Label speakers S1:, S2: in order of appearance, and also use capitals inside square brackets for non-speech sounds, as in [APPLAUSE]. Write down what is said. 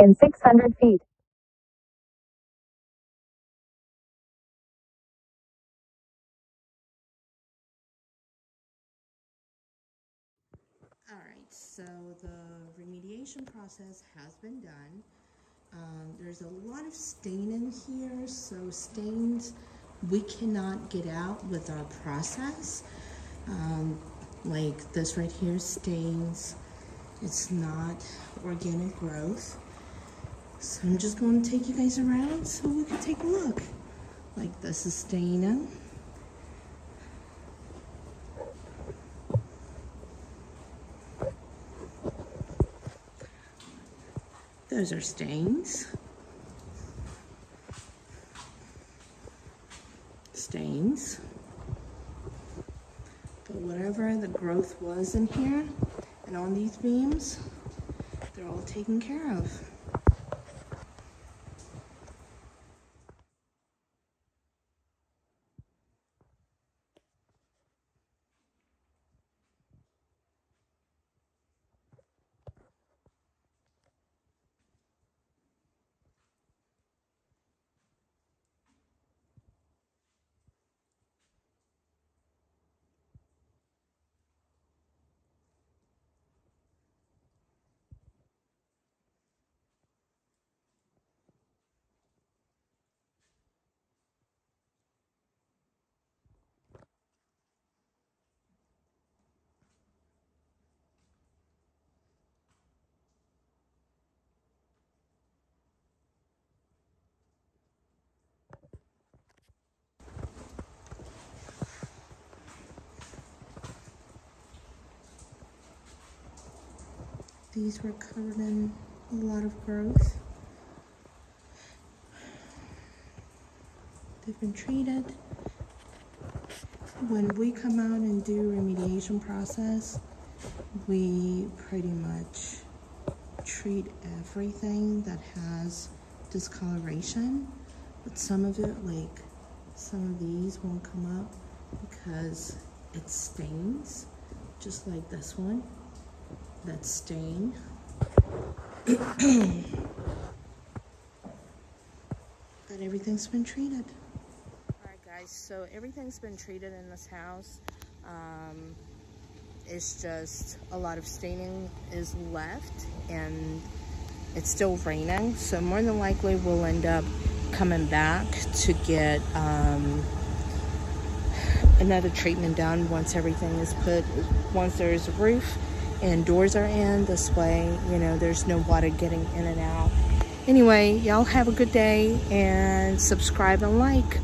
S1: In 600 feet,
S2: All right, so the remediation process has been done. Um, there's a lot of stain in here, so stains we cannot get out with our process. Um, like this right here, stains. It's not organic growth. So I'm just going to take you guys around so we can take a look. Like this is staining. Those are stains. Stains. But whatever the growth was in here and on these beams, they're all taken care of. These were covered in a lot of growth. They've been treated. When we come out and do remediation process, we pretty much treat everything that has discoloration, but some of it, like some of these won't come up because it stains, just like this one that stain. [COUGHS] but everything's been treated. Alright guys, so everything's been treated in this house. Um, it's just a lot of staining is left and it's still raining. So more than likely we'll end up coming back to get um, another treatment done once everything is put, once there's a roof and doors are in this way you know there's no water getting in and out. Anyway y'all have a good day and subscribe and like